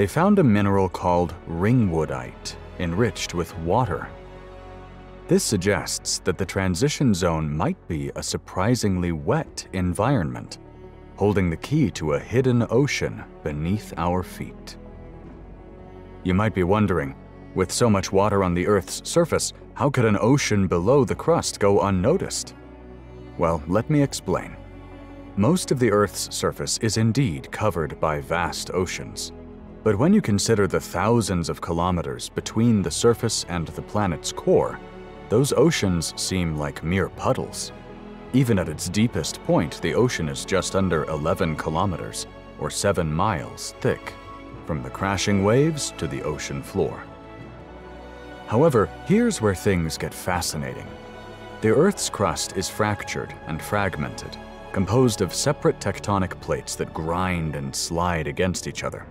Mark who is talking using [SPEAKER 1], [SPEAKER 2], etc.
[SPEAKER 1] they found a mineral called ringwoodite, enriched with water. This suggests that the transition zone might be a surprisingly wet environment, holding the key to a hidden ocean beneath our feet. You might be wondering, with so much water on the Earth's surface, how could an ocean below the crust go unnoticed? Well, let me explain. Most of the Earth's surface is indeed covered by vast oceans. But when you consider the thousands of kilometers between the surface and the planet's core, those oceans seem like mere puddles. Even at its deepest point, the ocean is just under 11 kilometers, or 7 miles, thick, from the crashing waves to the ocean floor. However, here's where things get fascinating. The Earth's crust is fractured and fragmented, composed of separate tectonic plates that grind and slide against each other.